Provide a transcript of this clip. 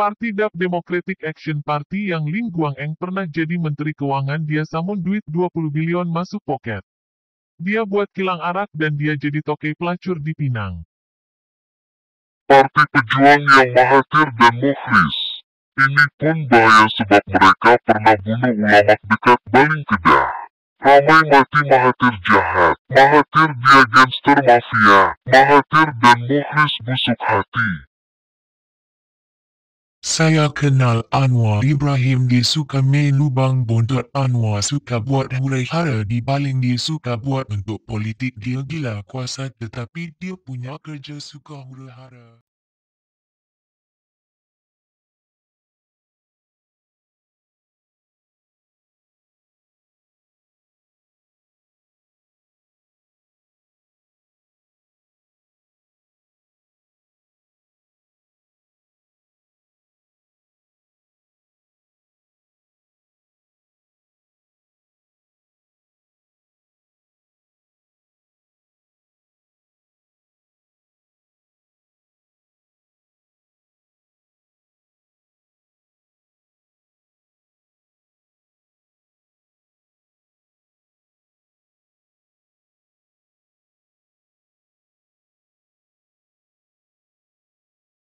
Parti Dap Democratic Action Party yang Lim Guang Eng pernah jadi Menteri Keuangan dia samun duit 20 bilion masuk poket. Dia buat kilang arak dan dia jadi toke pelacur di Pinang. Parti pejuang yang Mahathir dan Mukhlis. Ini pun bahaya sebab mereka pernah bunuh ulama dekat Baling Kedah. Ramai mati Mahathir jahat. Mahathir dia gangster mafia. Mahathir dan Mukhlis busuk hati. Saya kenal Anwar Ibrahim dia suka main lubang bontot Anwar suka buat hurai hara di baling dia suka buat untuk politik dia gila kuasa tetapi dia punya kerja suka hurai hara.